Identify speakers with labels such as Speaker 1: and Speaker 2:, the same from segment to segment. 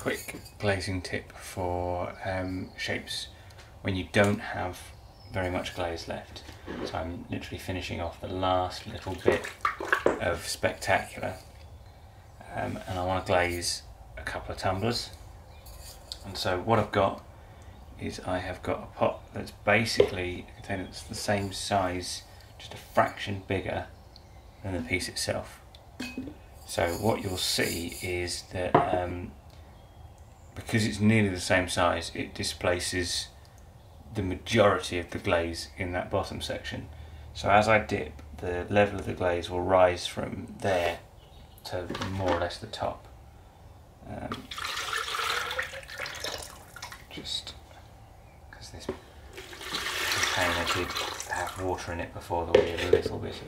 Speaker 1: quick glazing tip for um, shapes when you don't have very much glaze left. So I'm literally finishing off the last little bit of Spectacular um, and I want to glaze a couple of tumblers. And so what I've got is I have got a pot that's basically a container that's the same size, just a fraction bigger than the piece itself. So what you'll see is that um, because it's nearly the same size, it displaces the majority of the glaze in that bottom section. So as I dip, the level of the glaze will rise from there to more or less the top. Um, just because this container did have water in it before, there'll be a little bit of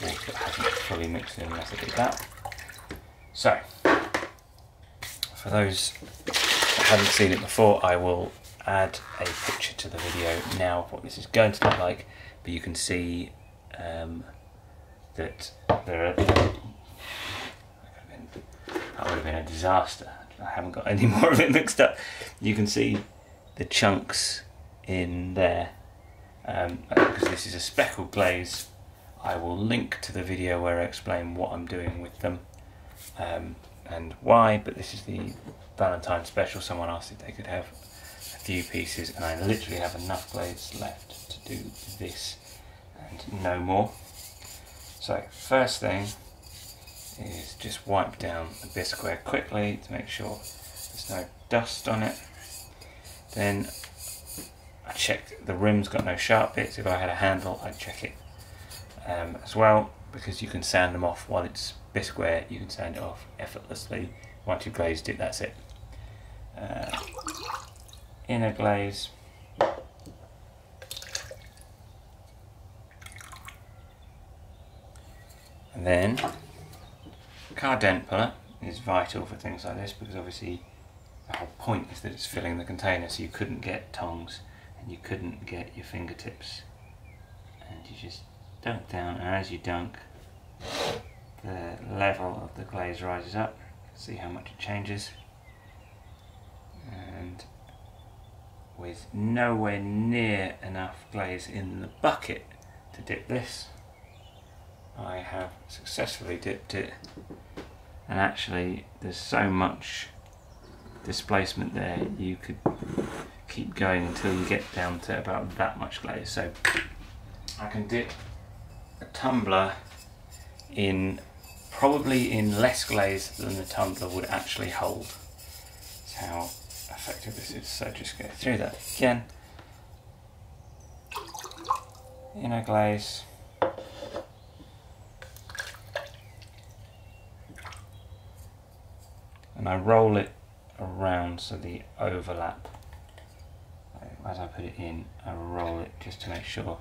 Speaker 1: water that hasn't fully mixed in unless I did that. So, for those that haven't seen it before, I will add a picture to the video now of what this is going to look like, but you can see um, that there are. That would have been a disaster. I haven't got any more of it mixed up. You can see the chunks in there um, because this is a speckled glaze. I will link to the video where I explain what I'm doing with them um, and why. But this is the Valentine special. Someone asked if they could have a few pieces, and I literally have enough glaze left to do this and no more. So first thing is just wipe down the bisqueware quickly to make sure there's no dust on it. Then I check the rim's got no sharp bits. If I had a handle, I'd check it um, as well because you can sand them off while it's bisqueware. You can sand it off effortlessly. Once you've glazed it, that's it. Uh, inner glaze And then car dent puller is vital for things like this because obviously the whole point is that it's filling the container so you couldn't get tongs and you couldn't get your fingertips and you just dunk down and as you dunk the level of the glaze rises up. See how much it changes. And with nowhere near enough glaze in the bucket to dip this I have successfully dipped it. And actually there's so much displacement there you could keep going until you get down to about that much glaze. So I can dip a tumbler in probably in less glaze than the tumbler would actually hold. That's how effective this is. So just go through that again. Inner glaze. And I roll it around so the overlap as I put it in I roll it just to make sure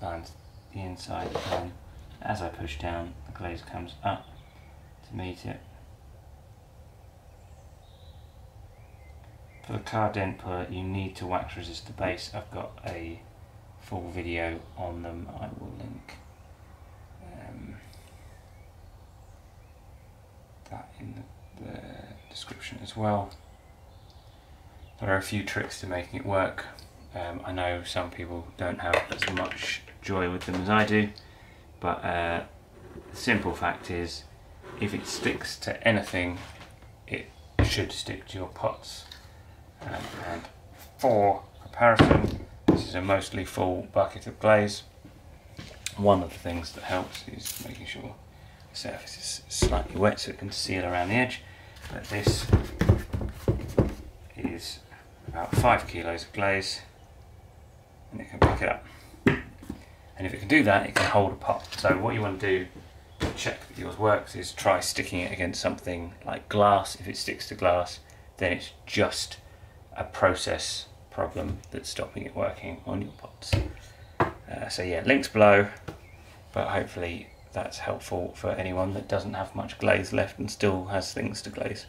Speaker 1: it lands the inside and as I push down the glaze comes up to meet it for the car dent puller you need to wax resist the base I've got a full video on them I will link um, that in the description as well. There are a few tricks to making it work. Um, I know some people don't have as much joy with them as I do, but uh, the simple fact is if it sticks to anything, it should stick to your pots. Um, and for comparison, this is a mostly full bucket of glaze. One of the things that helps is making sure the surface is slightly wet so it can seal around the edge but this is about five kilos of glaze and it can pick it up and if it can do that it can hold a pot. So what you want to do check that yours works is try sticking it against something like glass. If it sticks to glass then it's just a process problem that's stopping it working on your pots. Uh, so yeah links below but hopefully that's helpful for anyone that doesn't have much glaze left and still has things to glaze.